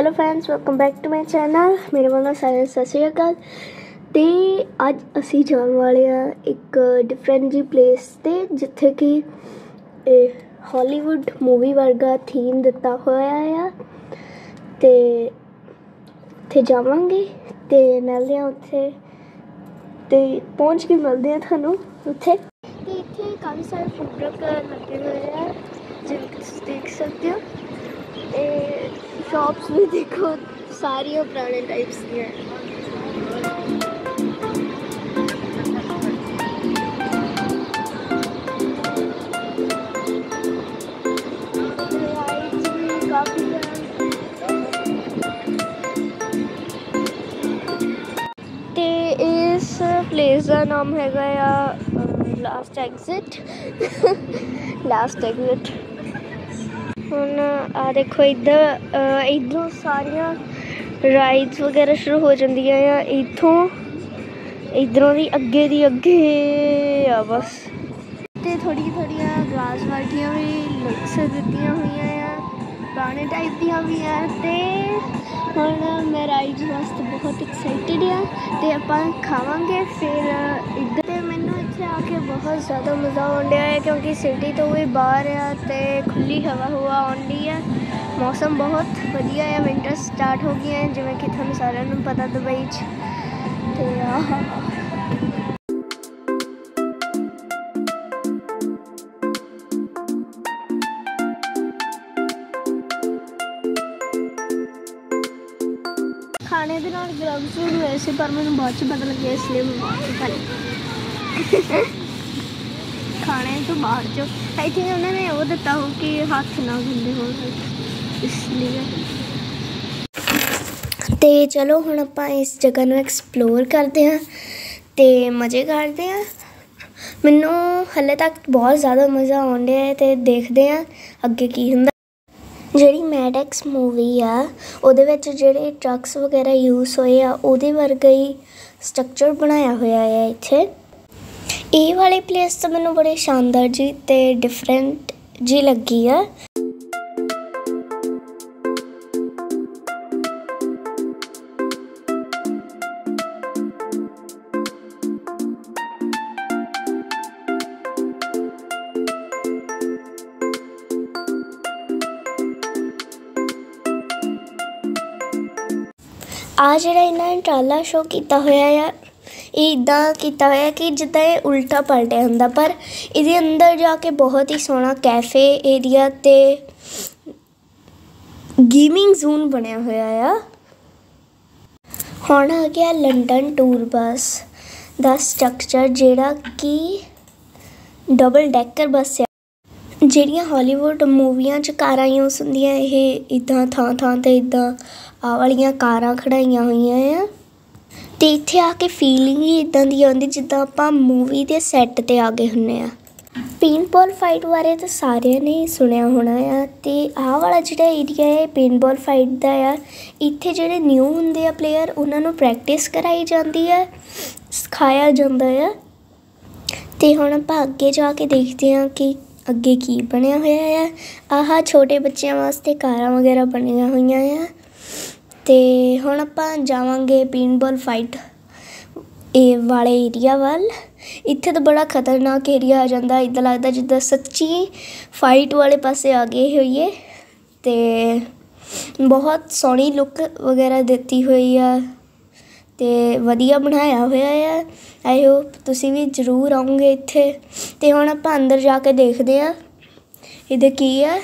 Hello friends welcome back to my channel ਮੇਰੇ ਵੱਲੋਂ ਸਾਰਿਆਂ ਨੂੰ ਸਤਿ ਸ਼੍ਰੀ ਅਕਾਲ ਤੇ ਅੱਜ ਅਸੀਂ ਜਾਣ ਵਾਲੇ ਆ ਇੱਕ ਡਿਫਰੈਂਟ ਜੀ ਪਲੇਸ ਤੇ ਜਿੱਥੇ ਕਿ ਇਹ ਹਾਲੀਵੁੱਡ ਮੂਵੀ ਵਰਗਾ ਥੀਮ ਦਿੱਤਾ ਹੋਇਆ ਆ ਤੇ ਉੱਥੇ ਜਾਵਾਂਗੇ ਤੇ ਮਿਲਦੇ ਆ ਉੱਥੇ ਤੇ ਪਹੁੰਚ ਕੇ ਮਿਲਦੇ ਆ ਤੁਹਾਨੂੰ ਉੱਥੇ ਤੇ ਇੱਥੇ ਕਾਫੀ ਸਾਰੇ ਫੂਡ ਟਰੱਕ ਲੱਗੇ ਹੋਏ ਆ ਜਿਵੇਂ ਕਿ ਤੁਸੀਂ ਦੇਖ ਸਕਦੇ ਹੋ ਤੇ ਸ਼ਾਪਸ ਵੀ ਦੇਖੋ ਸਾਰੀਆਂ ਪੁਰਾਣੇ ਟਾਈਪਸ ਦੀਆਂ Rides ਵੀ ਕਾਫੀ ਆ। ਤੇ ਇਸ ਪਲੇਸ ਦਾ ਨਾਮ ਹੈਗਾ ਹੁਣ ਆ ਦੇਖੋ ਇੱਧਰ ਅਹ, ਇੱਧਰੋਂ ਸਾਰੀਆਂ ਰਾਈਡਸ ਵਗੈਰਾ ਸ਼ੁਰੂ ਹੋ ਜਾਂਦੀਆਂ ਆ। ਇੱਥੋਂ ਇੱਧਰੋਂ ਦੀ ਅੱਗੇ ਦੀ ਅੱਗੇ ਆ ਬਸ। ਤੇ ਥੋੜੀ ਥੋੜੀਆਂ ਗਲਾਸ ਵਰਗੀਆਂ ਵੀ ਲੁਕਸ ਦਿੱਤੀਆਂ ਹੋਈਆਂ ਆ। ਪੁਰਾਣੇ ਟਾਈਪ ਦੀਆਂ ਵੀ ਆ। ਤੇ ਹੁਣ ਮੈਂ ਰਾਈਡਸ ਵਾਸਤੇ ਬਹੁਤ ਐਕਸਾਈਟਿਡ ਆ। ਤੇ ਆਪਾਂ ਖਾਵਾਂਗੇ ਫਿਰ ਇੱਧਰ ਕੇ ਬਹੁਤ ਜ਼ਿਆਦਾ ਮਜ਼ਾ ਆਉਂਦਾ ਹੈ ਕਿਉਂਕਿ ਸਿਟੀ ਤੋਂ ਵੀ ਬਾਹਰ ਆ ਤੇ ਖੁੱਲੀ ਹਵਾ ਹੁਆ ਆਉਂਦੀ ਹੈ ਮੌਸਮ ਬਹੁਤ ਵਧੀਆ ਹੈ ਵਿੰਟਰ ਸਟਾਰਟ ਹੋ ਗਈ ਹੈ ਜਿਵੇਂ ਕਿ ਤੁਹਾਨੂੰ ਸਾਰਿਆਂ ਨੂੰ ਪਤਾ ਦੁਬਈ 'ਚ। ਤੇ ਆਹ। ਖਾਣੇ ਦੇ ਨਾਲ ਗਰਮ ਵੀ ਹੋਏ ਸੀ, ਪਰ ਮੈਨੂੰ ਬਾਅਦ ਚ ਪਤਾ ਲੱਗਿਆ, ਇਸ ਲਈ ਮੈਂ ਬਾਅਦ ਚ ਖਾਣੇ ਤੋਂ ਬਾਹਰ ਚ ਆਈ ਥਿੰਕ ਉਹਨਾਂ ਨੇ ਉਹ ਦਿੱਤਾ ਹੋ ਕਿ ਹੱਥ ਨਾ ਗੰਦੇ ਹੋਣ ਇਸ ਲਈ ਤੇ ਚਲੋ ਹੁਣ ਆਪਾਂ ਇਸ ਜਗ੍ਹਾ ਨੂੰ ਐਕਸਪਲੋਰ ਕਰਦੇ ਹਾਂ ਤੇ ਮਜ਼ੇ ਕਰਦੇ ਹਾਂ। ਮੈਨੂੰ ਹਲੇ ਤੱਕ ਬਹੁਤ ਜ਼ਿਆਦਾ ਮਜ਼ਾ ਆਉਣ ਡਿਆ ਹੈ ਤੇ ਦੇਖਦੇ ਹਾਂ ਅੱਗੇ ਕੀ ਹੁੰਦਾ। ਜਿਹੜੀ ਮੈਡੈਕਸ ਮੂਵੀ ਆ, ਉਹਦੇ ਵਿੱਚ ਜਿਹੜੇ ਟਰੱਕਸ ਵਗੈਰਾ ਯੂਜ਼ ਹੋਏ ਆ, ਉਹਦੇ ਵਰਗਾ ਹੀ ਸਟਰਕਚਰ ਬਣਾਇਆ ਹੋਇਆ ਹੈ ਇੱਥੇ। ਇਹ ਵਾਲੀ ਪਲੇਸ ਤਾਂ ਮੈਨੂੰ ਬੜੇ ਸ਼ਾਨਦਾਰ ਜੀ ਤੇ ਡਿਫਰੈਂਟ ਜੀ ਲੱਗੀ ਆ। ਆ ਜਿਹੜਾ ਇਹਨਾਂ ਨੇ ਟਰਾਲਾ ਸ਼ੋ ਕੀਤਾ ਹੋਇਆ ਆ ਇੱਦਾਂ ਕੀਤਾ ਹੋਇਆ ਕਿ ਜਿੱਦਾਂ ਇਹ ਉਲਟਾ ਪਲਟਿਆ ਹੁੰਦਾ, ਪਰ ਇਹਦੇ ਅੰਦਰ ਜਾ ਕੇ ਬਹੁਤ ਹੀ ਸੋਹਣਾ ਕੈਫੇ ਏਰੀਆ ਤੇ ਗੇਮਿੰਗ ਜ਼ੋਨ ਬਣਿਆ ਹੋਇਆ ਆ। ਹੁਣ ਆ ਗਿਆ ਲੰਡਨ ਟੂਰ ਬੱਸ ਦਾ ਸਟਰਕਚਰ, ਜਿਹੜਾ ਕਿ ਡਬਲ ਡੈਕਰ ਬੱਸ ਆ। ਜਿਹੜੀਆਂ ਹਾਲੀਵੁੱਡ ਮੂਵੀਆਂ 'ਚ ਕਾਰਾਂ ਯੂਸ ਹੁੰਦੀਆਂ, ਇਹ ਇਦਾਂ ਥਾਂ ਥਾਂ ਤੇ ਇਦਾਂ ਆ ਵਾਲੀਆਂ ਕਾਰਾਂ ਖੜਾਈਆਂ ਹੋਈਆਂ ਆ। ਅਤੇ ਇੱਥੇ ਆ ਕੇ ਫੀਲਿੰਗ ਹੀ ਇੱਦਾਂ ਦੀ ਆਉਂਦੀ ਜਿੱਦਾਂ ਆਪਾਂ ਮੂਵੀ ਦੇ ਸੈੱਟ ਤੇ ਆ ਗਏ ਹੁੰਨੇ ਆ। ਪੇਨਬਾਲ ਫਾਈਟ ਬਾਰੇ ਤਾਂ ਸਾਰਿਆਂ ਨੇ ਹੀ ਸੁਣਿਆ ਹੋਣਾ ਆ ਤੇ ਆਹ ਵਾਲਾ ਜਿਹੜਾ ਏਰੀਆ ਹੈ ਪੇਨਬਾਲ ਫਾਈਟ ਦਾ ਆ, ਇੱਥੇ ਜਿਹੜੇ ਨਿਊ ਹੁੰਦੇ ਆ ਪਲੇਅਰ ਉਹਨਾਂ ਨੂੰ ਪ੍ਰੈਕਟਿਸ ਕਰਾਈ ਜਾਂਦੀ ਆ, ਸਿਖਾਇਆ ਜਾਂਦਾ ਆ। ਤੇ ਹੁਣ ਆਪਾਂ ਅੱਗੇ ਜਾ ਕੇ ਦੇਖਦੇ ਹਾਂ ਕਿ ਅੱਗੇ ਕੀ ਬਣਿਆ ਹੋਇਆ ਆ। ਆਹ ਛੋਟੇ ਬੱਚਿਆਂ ਵਾਸਤੇ ਕਾਰਾਂ ਵਗੈਰਾ ਬਣੀਆਂ ਹੋਈਆਂ ਆ। ਤੇ ਹੁਣ ਆਪਾਂ ਜਾਵਾਂਗੇ ਪੇਨਬਾਲ ਫਾਈਟ ਇਹ ਵਾਲੇ ਏਰੀਆ ਵੱਲ। ਇੱਥੇ ਤਾਂ ਬੜਾ ਖਤਰਨਾਕ ਏਰੀਆ ਆ ਜਾਂਦਾ। ਇਦਾਂ ਲੱਗਦਾ ਜਿੱਦਾਂ ਸੱਚੀ ਫਾਈਟ ਵਾਲੇ ਪਾਸੇ ਆ ਗਏ ਹੋਈਏ ਤੇ ਬਹੁਤ ਸੋਹਣੀ ਲੁੱਕ ਵਗੈਰਾ ਦਿੱਤੀ ਹੋਈ ਆ ਤੇ ਵਧੀਆ ਬਣਾਇਆ ਹੋਇਆ ਆ। ਆਈ ਹੋਪ ਤੁਸੀਂ ਵੀ ਜ਼ਰੂਰ ਆਉਂਗੇ ਇੱਥੇ। ਤੇ ਹੁਣ ਆਪਾਂ ਅੰਦਰ ਜਾ ਕੇ ਦੇਖਦੇ ਆ ਇਹਦੇ ਕੀ ਆ?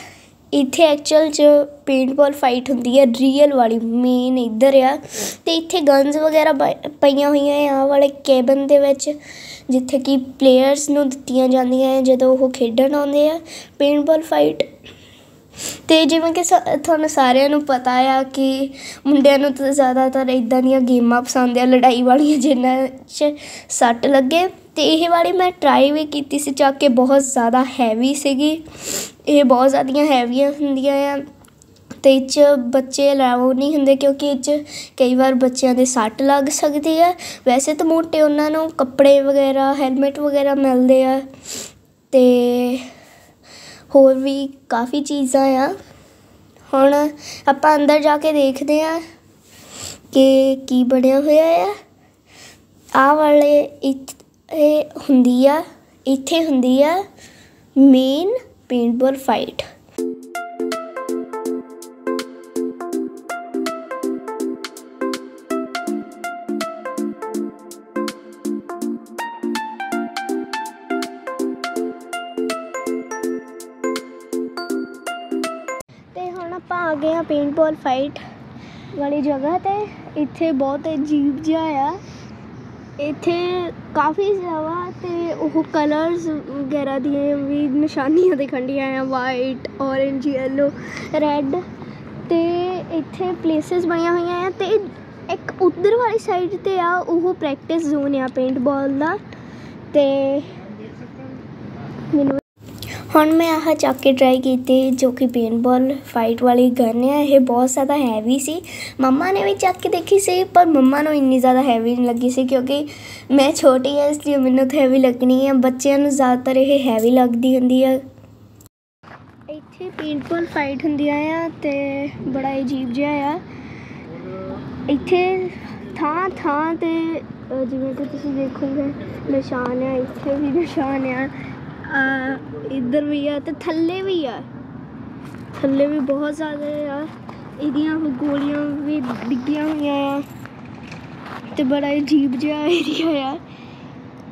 ਇੱਥੇ ਐਕਚੁਅਲ ਚ ਪੇਂਟਬਾਲ ਫਾਈਟ ਹੁੰਦੀ ਹੈ ਰੀਅਲ ਵਾਲੀ ਮੇਨ ਇੱਧਰ ਆ। ਅਤੇ ਇੱਥੇ ਗਨਸ ਵਗੈਰਾ ਪ- ਪਈਆਂ ਹੋਈਆਂ ਆ, ਆਹ ਵਾਲੇ ਕੈਬਨ ਦੇ ਵਿੱਚ, ਜਿੱਥੇ ਕਿ ਪਲੇਅਰਸ ਨੂੰ ਦਿੱਤੀਆਂ ਜਾਂਦੀਆਂ ਹੈ ਜਦੋਂ ਉਹ ਖੇਡਣ ਆਉਂਦੇ ਆ ਪੇਂਟਬਾਲ ਫਾਈਟ ਤੇ ਜਿਵੇਂ ਕਿ ਸਾ- ਤੁਹਾਨੂੰ ਸਾਰਿਆਂ ਨੂੰ ਪਤਾ ਆ ਕਿ ਮੁੰਡਿਆਂ ਨੂੰ ਤਾਂ ਜ਼ਿਆਦਾਤਰ ਇਦਾਂ ਦੀਆਂ ਗੇਮਾਂ ਪਸੰਦ ਆ, ਲੜਾਈ ਵਾਲੀਆਂ, ਜਿਨ੍ਹਾਂ 'ਚ ਸੱਟ ਲੱਗੇ। ਤੇ ਇਹ ਵਾਲੀ ਮੈਂ ਟਰਾਈ ਵੀ ਕੀਤੀ ਸੀ, ਚੱਕ ਕੇ ਬਹੁਤ ਜ਼ਿਆਦਾ ਹੈਵੀ ਸੀਗੀ। ਇਹ ਬਹੁਤ ਜ਼ਿਆਦੀਆਂ ਹੈਵੀਆਂ ਹੁੰਦੀਆਂ ਆ ਅਤੇ ਇਹ 'ਚ ਬੱਚੇ ਅਲਾਓ ਨਹੀਂ ਹੁੰਦੇ ਕਿਉਂਕਿ ਇਹ 'ਚ ਕਈ ਵਾਰ ਬੱਚਿਆਂ ਦੇ ਸੱਟ ਲੱਗ ਸਕਦੀ ਆ। ਵੈਸੇ ਤਾਂ ਮੋਟੇ ਉਹਨਾਂ ਨੂੰ ਕੱਪੜੇ ਵਗੈਰਾ ਹੈਲਮਟ ਵਗੈਰਾ ਮਿਲਦੇ ਆ ਅਤੇ ਹੋਰ ਵੀ ਕਾਫੀ ਚੀਜ਼ਾਂ ਆ। ਹੁਣ ਆਪਾਂ ਅੰਦਰ ਜਾ ਕੇ ਦੇਖਦੇ ਆ ਕਿ ਕੀ ਬਣਿਆ ਹੋਇਆ ਆ। ਆ ਵਾਲੇ ਇਹ ਹੁੰਦੀ ਆ, ਇੱਥੇ ਹੁੰਦੀ ਆ ਮੇਨ ਪੇਂਟਬਾਲ ਫਾਈਟ ਤੇ ਹੁਣ ਆਪਾਂ ਆ ਗਏ ਆ ਪੇਂਟਬਾਲ ਫਾਈਟ ਵਾਲੀ ਜਗ੍ਹਾ ਤੇ ਇੱਥੇ ਬਹੁਤ ਅਜੀਬ ਜਿਹਾ ਆ ਇੱਥੇ ਕਾਫੀ ਜ਼ਿਆਦਾ ਤੇ ਉਹ ਕਲਰਸ ਵਗੈਰਾ ਦੀਆਂ ਵੀ ਨਿਸ਼ਾਨੀਆਂ ਦਿਖਣ ਡੀਆਂ ਆ ਵਾਈਟ ਔਰੇਂਜ ਯੈਲੋ ਰੈੱਡ ਤੇ ਇੱਥੇ ਪਲੇਸਿਸ ਬਣੀਆਂ ਹੋਈਆਂ ਆ ਤੇ ਇੱਕ ਉਧਰ ਵਾਲੀ ਸਾਈਡ ਤੇ ਆ, ਉਹ ਪ੍ਰੈਕਟਿਸ ਜ਼ੋਨ ਆ ਪੇਂਟਬਾਲ ਦਾ ਤੇ ਮੈਨੂੰ ਹੁਣ ਮੈਂ ਆਹ ਚੱਕ ਕੇ ਟਰਾਈ ਕੀਤੀ, ਜੋ ਕਿ ਪੇਨਬਾਲ ਫਾਈਟ ਵਾਲੀ ਗਨ ਹੈ ਇਹ ਬਹੁਤ ਜ਼ਿਆਦਾ ਹੈਵੀ ਸੀ। ਮੰਮਾ ਨੇ ਵੀ ਚੱਕ ਕੇ ਦੇਖੀ ਸੀ, ਪਰ ਮੰਮਾ ਨੂੰ ਇੰਨੀ ਜ਼ਿਆਦਾ ਹੈਵੀ ਨਹੀਂ ਲੱਗੀ ਸੀ, ਕਿਉਂਕਿ ਮੈਂ ਛੋਟੀ ਹਾਂ ਇਸ ਲਈ ਮੈਨੂੰ ਤਾਂ ਹੈਵੀ ਲੱਗਣੀ ਹੈ ਬੱਚਿਆਂ ਨੂੰ ਜ਼ਿਆਦਾਤਰ ਇਹ ਹੈਵੀ ਲੱਗਦੀ ਹੁੰਦੀ ਹੈ ਇੱਥੇ ਪੇਨਬਾਲ ਫਾਈਟ ਹੁੰਦੀਆਂ ਆ ਤੇ ਬੜਾ ਅਜੀਬ ਜਿਹਾ ਆ। ਇੱਥੇ ਥਾਂ ਥਾਂ ਤੇ ਜਿਵੇਂ ਕਿ ਤੁਸੀਂ ਦੇਖੋਗੇ, ਨਿਸ਼ਾਨ ਆ, ਇੱਥੇ ਵੀ ਨਿਸ਼ਾਨ ਆ। ਇੱਧਰ ਵੀ ਆ ਤੇ ਥੱਲੇ ਵੀ ਆ। ਥੱਲੇ ਵੀ ਬਹੁਤ ਜ਼ਿਆਦਾ ਆ। ਇਹਦੀਆਂ ਗੋਲੀਆਂ ਵੀ ਡਿੱਗੀਆਂ ਹੋਈਆਂ ਆ। ਤੇ ਬੜਾ ਅਜੀਬ ਜਿਹਾ ਏਰੀਆ ਆ।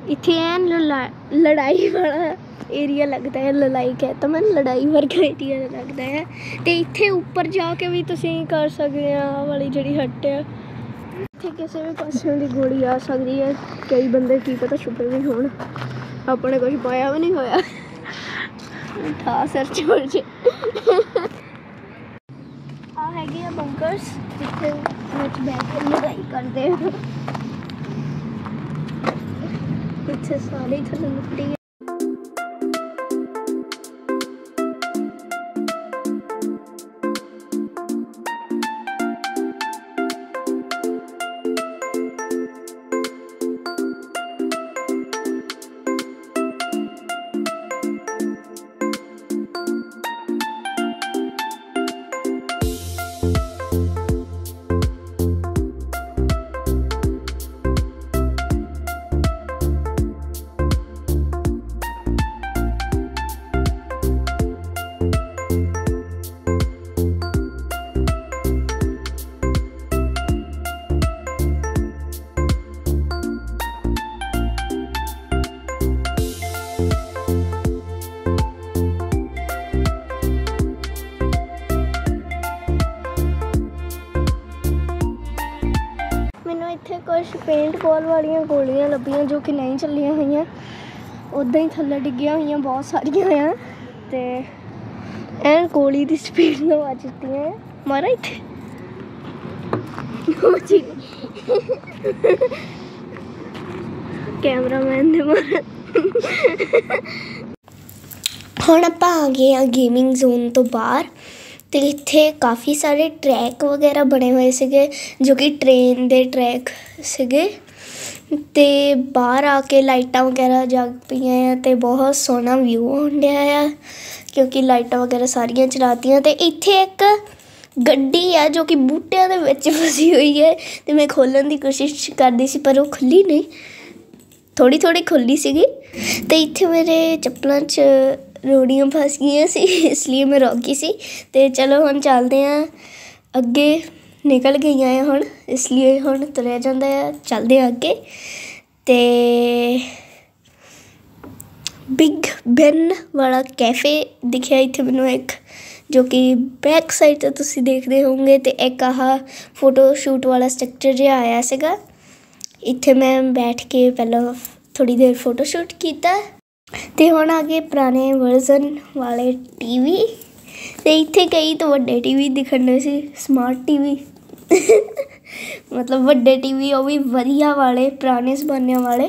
ਇੱਥੇ ਐਨ ਲੜਾ- ਲੜਾਈ ਵਾਲਾ ਏਰੀਆ ਲੱਗਦਾ ਹੈ, ਲੜਾਈ ਕਹਤਾ ਮੈਂ, ਲੜਾਈ ਵਰਗਾ ਏਰੀਆ ਲੱਗਦਾ ਹੈ। ਤੇ ਇੱਥੇ ਉੱਪਰ ਜਾ ਕੇ ਵੀ ਤੁਸੀਂ ਕਰ ਸਕਦੇ ਆ, ਆਹ ਵਾਲੀ ਜਿਹੜੀ ਹੱਟ ਆ। ਇੱਥੇ ਕਿਸੇ ਵੀ ਪਾਸੇ ਦੀ ਗੋਲੀ ਆ ਸਕਦੀ ਹੈ। ਕਈ ਬੰਦੇ ਕੀ ਪਤਾ ਛੁਪੇ ਵੀ ਹੋਣ। ਆਪਣੇ ਕੁਝ ਪਾਇਆ ਵੀ ਨਹੀਂ ਹੋਇਆ। ਠਾ ਸਿਰ ਚੋੜ ਜੇ। ਆ ਹੈਗੇ ਆ ਬੰਕਰਸ ਜਿੱਥੇ ਵਿੱਚ ਬੈਠ ਕੇ ਲੜਾਈ ਕਰਦੇ ਆ। ਇੱਥੇ ਸਾਰੇ ਥੱਲੇ ਮਿੱਟੀ ਪੇਂਟ ਵਾਲੀਆਂ ਗੋਲੀਆਂ ਲੱਭੀਆਂ ਜੋ ਕਿ ਨਹੀਂ ਚੱਲੀਆਂ ਹੋਈਆਂ। ਉਦਾਂ ਹੀ ਥੱਲੇ ਡਿੱਗੀਆਂ ਹੋਈਆਂ ਬਹੁਤ ਸਾਰੀਆਂ ਆ। ਤੇ ਐਨ ਗੋਲੀ ਦੀ ਸਪੀਡ ਨਾਲ ਵੱਜਦੀਆਂ ਆ। ਮਾਰਾ ਇੱਥੇ। ਕੈਮਰਾਮੈਨ ਦੇ ਮਾਰਾ। ਹੁਣ ਆਪਾਂ ਆ ਗਏ ਆ ਗੇਮਿੰਗ ਜ਼ੋਨ ਤੋਂ ਬਾਹਰ। ਤੇ ਇੱਥੇ ਕਾਫੀ ਸਾਰੇ ਟਰੈਕ ਵਗੈਰਾ ਬਣੇ ਹੋਏ ਸੀਗੇ, ਜੋ ਕਿ ਟ੍ਰੇਨ ਦੇ ਟਰੈਕ ਸੀਗੇ। ਤੇ ਬਾਹਰ ਆ ਕੇ ਲਾਈਟਾਂ ਵਗੈਰਾ ਜਗ ਪਈਆਂ ਆ ਤੇ ਬਹੁਤ ਸੋਹਣਾ ਵਿਊ ਆਉਣ ਡਿਆ ਆ, ਕਿਉਂਕਿ ਲਾਈਟਾਂ ਵਗੈਰਾ ਸਾਰੀਆਂ ਚਲਾਤੀਆਂ ਤੇ ਇੱਥੇ ਇੱਕ ਗੱਡੀ ਆ ਜੋ ਕਿ ਬੂਟਿਆਂ ਦੇ ਵਿੱਚ ਫਸੀ ਹੋਈ ਹੈ ਤੇ ਮੈਂ ਖੋਲਣ ਦੀ ਕੋਸ਼ਿਸ਼ ਕਰਦੀ ਸੀ ਪਰ ਉਹ ਖੁੱਲੀ ਨਹੀਂ ਥੋੜੀ ਥੋੜੀ ਖੁੱਲੀ ਸੀਗੀ ਤੇ ਇੱਥੇ ਮੇਰੇ ਚੱਪਲਾਂ 'ਚ ਰੋੜੀਆਂ ਫਸ ਗਈਆਂ ਸੀ, ਇਸ ਲਈ ਮੈਂ ਰੁਕ ਗਈ ਸੀ ਤੇ ਚਲੋ ਹੁਣ ਚੱਲਦੇ ਆਂ ਅੱਗੇ। ਨਿਕਲ ਗਈਆਂ ਆ ਹੁਣ, ਇਸ ਲਈ ਹੁਣ ਤੁਰਿਆ ਜਾਂਦਾ ਆ। ਚੱਲਦੇ ਆ ਅੱਗੇ। ਤੇ ਬਿਗ ਬੈਨ ਵਾਲਾ ਕੈਫੇ ਦਿਖਿਆ ਇੱਥੇ ਮੈਨੂੰ ਇੱਕ, ਜੋ ਕਿ ਬੈਕ ਸਾਈਡ ਤੇ ਤੁਸੀਂ ਦੇਖਦੇ ਹੋਵੋਗੇ ਤੇ ਇੱਕ ਆਹ ਫੋਟੋ ਸ਼ੂਟ ਵਾਲਾ ਸਟਰਕਚਰ ਜਿਹਾ ਆਇਆ ਸੀਗਾ। ਇੱਥੇ ਮੈਂ ਬੈਠ ਕੇ ਪਹਿਲਾਂ ਥੋੜੀ ਦੇਰ ਫੋਟੋ ਸ਼ੂਟ ਕੀਤਾ। ਤੇ ਹੁਣ ਆ ਗਏ ਪੁਰਾਣੇ ਵਰਜ਼ਨ ਵਾਲੇ ਟੀਵੀ ਤੇ ਇੱਥੇ ਕਈ ਤੋਂ ਵੱਡੇ ਟੀਵੀ ਦਿਖਣ ਸੀ ਸਮਾਰਟ ਟੀਵੀ ਮਤਲਬ ਵੱਡੇ ਟੀਵੀ ਉਹ ਵੀ ਵਧੀਆ ਵਾਲੇ, ਪੁਰਾਣੇ ਜ਼ਮਾਨਿਆਂ ਵਾਲੇ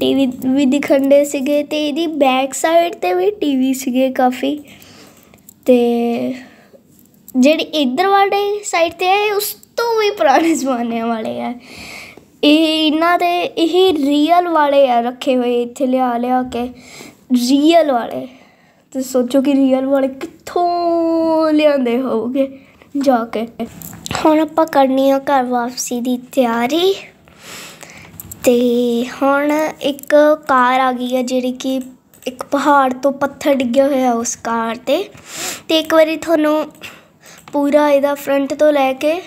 ਟੀਵੀ ਵੀ ਦਿਖਣ ਦੇ ਸੀਗੇ ਤੇ ਇਹਦੀ ਬੈਕ ਸਾਈਡ ਤੇ ਵੀ ਟੀਵੀ ਸੀਗੇ ਕਾਫੀ। ਤੇ ਜਿਹੜੀ ਇੱਧਰ ਵਾਲੇ ਸਾਈਡ ਤੇ ਹੈ ਉਸ ਤੋਂ ਵੀ ਪੁਰਾਣੇ ਜ਼ਮਾਨਿਆਂ ਵਾਲੇ ਆ ਇਹ ਇਹਨਾਂ ਦੇ, ਇਹ ਰੀਅਲ ਵਾਲੇ ਆ, ਰੱਖੇ ਹੋਏ, ਇੱਥੇ ਲਿਆ ਲਿਆ ਕੇ। ਰੀਅਲ ਵਾਲੇ। ਤੇ ਸੋਚੋ ਕਿ ਰੀਅਲ ਵਾਲੇ ਕਿੱਥੋਂ ਲਿਆਂਦੇ ਹੋਗੇ ਜਾ ਕੇ। ਹੁਣ ਆਪਾਂ ਕਰਨੀ ਆ ਘਰ ਵਾਪਸੀ ਦੀ ਤਿਆਰੀ। ਤੇ ਹੁਣ ਇੱਕ ਕਾਰ ਆ ਗਈ ਹੈ ਜਿਹੜੀ ਕਿ ਇੱਕ ਪਹਾੜ ਤੋਂ ਪੱਥਰ ਡਿੱਗਿਆ ਹੋਇਆ ਉਸ ਕਾਰ ਤੇ। ਤੇ ਇੱਕ ਵਾਰੀ ਤੁਹਾਨੂੰ ਪੂਰਾ ਇਹਦਾ ਫਰੰਟ ਤੋਂ ਲੈ ਕੇ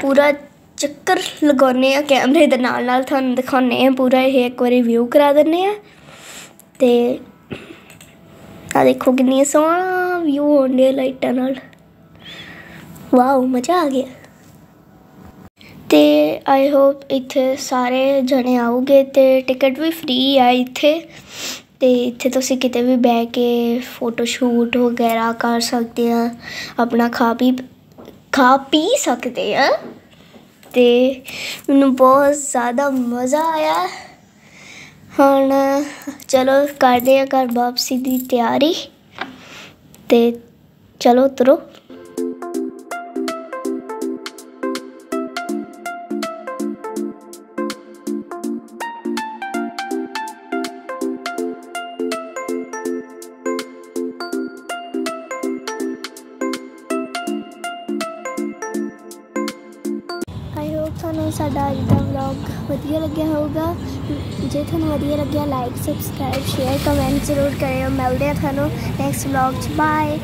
ਪੂਰਾ ਚੱਕਰ ਲਗਾਉਨੇ ਆ, ਕੈਮਰੇ ਦੇ ਨਾਲ ਨਾਲ ਤੁਹਾਨੂੰ ਦਿਖਾਉਨੇ ਆ, ਪੂਰਾ ਇਹ ਇੱਕ ਵਾਰੀ ਵਿਊ ਕਰਾ ਦਿੰਨੇ ਆ। ਤੇ ਆ ਦੇਖੋ ਕਿੰਨੀ ਸੋਹਣਾ ਵਿਊ ਹੋਣੇ ਲਾਈਟਾਂ ਨਾਲ। ਵਾਓ, ਮਜ਼ਾ ਆ ਗਿਆ। ਤੇ ਆਈ ਹੋਪ ਇੱਥੇ ਸਾਰੇ ਜਣੇ ਆਉਗੇ ਤੇ ਟਿਕਟ ਵੀ ਫ੍ਰੀ ਆ ਇੱਥੇ। ਤੇ ਇੱਥੇ ਤੁਸੀਂ ਕਿਤੇ ਵੀ ਬਹਿ ਕੇ ਫੋਟੋ ਸ਼ੂਟ ਵਗੈਰਾ ਕਰ ਸਕਦੇ ਆ, ਆਪਣਾ ਖਾ ਪੀ ਖਾ ਪੀ ਸਕਦੇ ਆ। ਤੇ ਮੈਨੂੰ ਬਹੁਤ ਜ਼ਿਆਦਾ ਮਜ਼ਾ ਆਇਆ। ਹੁਣ ਚਲੋ ਕਰਦੇ ਆ ਘਰ ਵਾਪਸੀ ਦੀ ਤਿਆਰੀ। ਤੇ ਚਲੋ ਉਤਰੋ। ਸਾਡਾ ਅੱਜ ਦਾ ਵਲੌਗ ਵਧੀਆ ਲੱਗਿਆ ਹੋਊਗਾ। ਜੇ ਤੁਹਾਨੂੰ ਵਧੀਆ ਲੱਗਿਆ ਲਾਈਕ ਸਬਸਕ੍ਰਾਈਬ ਸ਼ੇਅਰ ਕਮੈਂਟ ਜ਼ਰੂਰ ਕਰਿਓ। ਮਿਲਦੇ ਆ ਤੁਹਾਨੂੰ ਨੈਕਸਟ ਵਲੌਗ 'ਚ। ਬਾਏ